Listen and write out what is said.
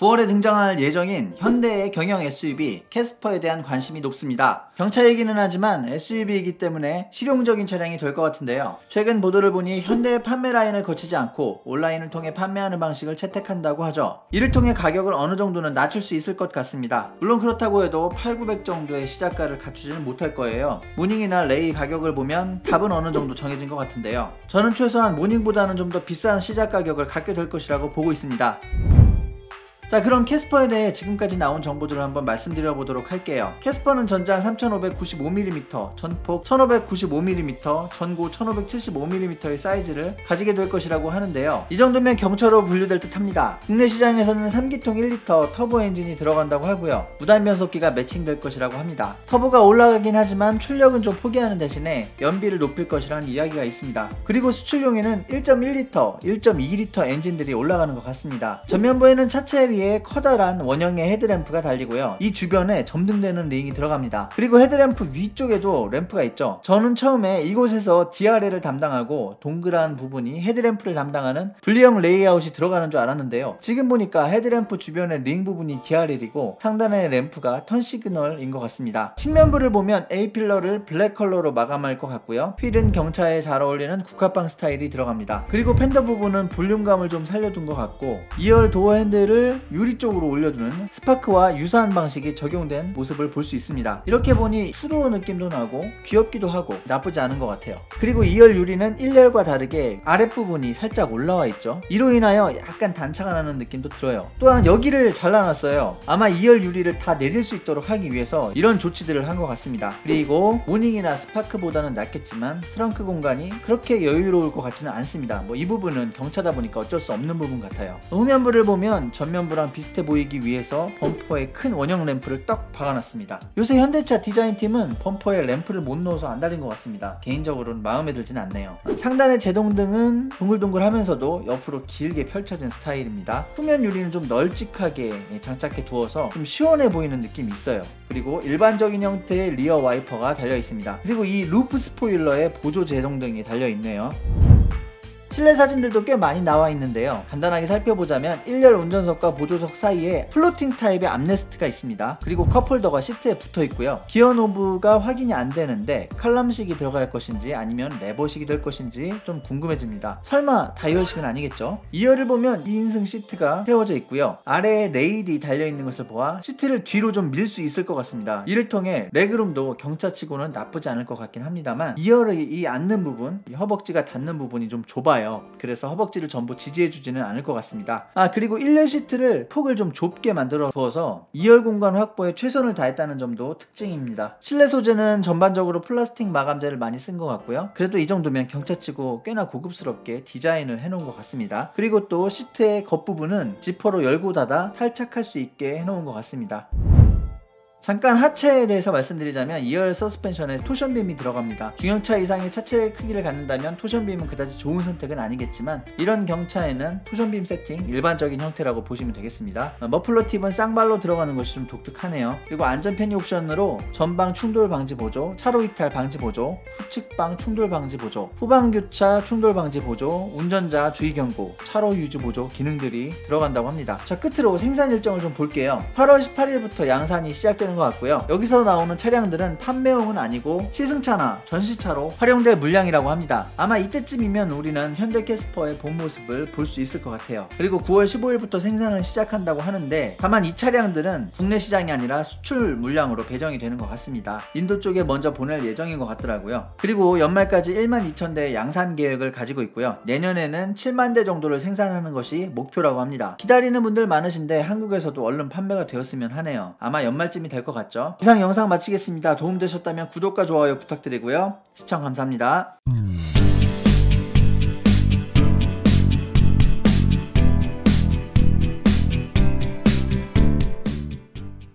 9월에 등장할 예정인 현대의 경형 SUV 캐스퍼에 대한 관심이 높습니다. 경차 얘기는 하지만 SUV이기 때문에 실용적인 차량이 될 것 같은데요. 최근 보도를 보니 현대의 판매 라인을 거치지 않고 온라인을 통해 판매하는 방식을 채택한다고 하죠. 이를 통해 가격을 어느 정도는 낮출 수 있을 것 같습니다. 물론 그렇다고 해도 8, 900 정도의 시작가를 갖추지는 못할 거예요. 모닝이나 레이 가격을 보면 답은 어느 정도 정해진 것 같은데요. 저는 최소한 모닝보다는 좀 더 비싼 시작 가격을 갖게 될 것이라고 보고 있습니다. 자 그럼 캐스퍼에 대해 지금까지 나온 정보들을 한번 말씀드려 보도록 할게요. 캐스퍼는 전장 3595mm, 전폭 1595mm, 전고 1575mm의 사이즈를 가지게 될 것이라고 하는데요. 이 정도면 경차로 분류될 듯 합니다. 국내 시장에서는 3기통 1리터 터보 엔진이 들어간다고 하고요. 무단 변속기가 매칭될 것이라고 합니다. 터보가 올라가긴 하지만 출력은 좀 포기하는 대신에 연비를 높일 것이라는 이야기가 있습니다. 그리고 수출용에는 1.1리터, 1.2리터 엔진들이 올라가는 것 같습니다. 전면부에는 차체 위에 위에 커다란 원형의 헤드램프가 달리고요. 이 주변에 점등되는 링이 들어갑니다. 그리고 헤드램프 위쪽에도 램프가 있죠. 저는 처음에 이곳에서 DRL을 담당하고 동그란 부분이 헤드램프를 담당하는 분리형 레이아웃이 들어가는 줄 알았는데요. 지금 보니까 헤드램프 주변의 링 부분이 DRL이고 상단의 램프가 turn signal인 것 같습니다. 측면부를 보면 A필러를 블랙 컬러로 마감할 것 같고요. 휠은 경차에 잘 어울리는 국화빵 스타일이 들어갑니다. 그리고 펜더 부분은 볼륨감을 좀 살려둔 것 같고 2열 도어 핸들을 유리 쪽으로 올려주는 스파크와 유사한 방식이 적용된 모습을 볼 수 있습니다. 이렇게 보니 two-door 느낌도 나고 귀엽기도 하고 나쁘지 않은 것 같아요. 그리고 2열 유리는 1열과 다르게 아랫부분이 살짝 올라와 있죠. 이로 인하여 약간 단차가 나는 느낌도 들어요. 또한 여기를 잘라놨어요. 아마 2열 유리를 다 내릴 수 있도록 하기 위해서 이런 조치들을 한 것 같습니다. 그리고 모닝이나 스파크보다는 낫겠지만 트렁크 공간이 그렇게 여유로울 것 같지는 않습니다. 뭐 이 부분은 경차다 보니까 어쩔 수 없는 부분 같아요. 후면부를 보면 전면부랑 거랑 비슷해 보이기 위해서 범퍼에 큰 원형 램프를 떡 박아놨습니다. 요새 현대차 디자인팀은 범퍼에 램프를 못 넣어서 안 달린 것 같습니다. 개인적으로는 마음에 들진 않네요. 상단의 제동등은 동글동글하면서도 옆으로 길게 펼쳐진 스타일입니다. 후면 유리는 좀 널찍하게 장착해 두어서 좀 시원해 보이는 느낌이 있어요. 그리고 일반적인 형태의 rear 와이퍼가 달려 있습니다. 그리고 이 roof 스포일러에 보조 제동등이 달려 있네요. 실내 사진들도 꽤 많이 나와 있는데요. 간단하게 살펴보자면 1열 운전석과 보조석 사이에 floating 타입의 armrest가 있습니다. 그리고 컵홀더가 시트에 붙어 있고요. 기어 knob가 확인이 안 되는데 칼럼식이 들어갈 것인지 아니면 레버식이 될 것인지 좀 궁금해집니다. 설마 다이얼식은 아니겠죠? 2열을 보면 2인승 시트가 세워져 있고요. 아래에 레일이 달려 있는 것을 보아 시트를 뒤로 좀 밀 수 있을 것 같습니다. 이를 통해 legroom도 경차치고는 나쁘지 않을 것 같긴 합니다만 2열의 이 앉는 부분, 이 허벅지가 닿는 부분이 좀 좁아요. 좁아요. 그래서 허벅지를 전부 지지해주지는 않을 것 같습니다. 아 그리고 1열 시트를 폭을 좀 좁게 만들어 두어서 2열 공간 확보에 최선을 다했다는 점도 특징입니다. 실내 소재는 전반적으로 플라스틱 마감재를 많이 쓴 것 같고요. 그래도 이 정도면 경차치고 꽤나 고급스럽게 디자인을 해놓은 것 같습니다. 그리고 또 시트의 겉부분은 지퍼로 열고 닫아 탈착할 수 있게 해놓은 것 같습니다. 잠깐 하체에 대해서 말씀드리자면 2열 서스펜션에 torsion beam이 들어갑니다. 중형차 이상의 차체 크기를 갖는다면 torsion beam은 그다지 좋은 선택은 아니겠지만 이런 경차에는 torsion beam 세팅 일반적인 형태라고 보시면 되겠습니다. 머플러 팁은 쌍발로 들어가는 것이 좀 독특하네요. 그리고 안전 편의 옵션으로 전방 충돌 방지 보조, 차로 이탈 방지 보조, 후측방 충돌 방지 보조, 후방 교차 충돌 방지 보조, 운전자 주의 경고, 차로 유지 보조 기능들이 들어간다고 합니다. 자 끝으로 생산 일정을 좀 볼게요. 8월 18일부터 양산이 시작되는 되는 것 같고요. 여기서 나오는 차량들은 판매용은 아니고 시승차나 전시차로 활용될 물량이라고 합니다. 아마 이때쯤이면 우리는 현대 캐스퍼의 본 모습을 볼 수 있을 것 같아요. 그리고 9월 15일부터 생산을 시작한다고 하는데 다만 이 차량들은 국내 시장이 아니라 수출 물량으로 배정이 되는 것 같습니다. 인도 쪽에 먼저 보낼 예정인 것 같더라고요. 그리고 연말까지 1만 2천 대 양산 계획을 가지고 있고요. 내년에는 7만 대 정도를 생산하는 것이 목표라고 합니다. 기다리는 분들 많으신데 한국에서도 얼른 판매가 되었으면 하네요. 아마 연말쯤이 될것 같죠. 이상 영상 마치겠습니다. 도움되셨다면 구독과 좋아요 부탁드리고요. 시청 감사합니다. 음.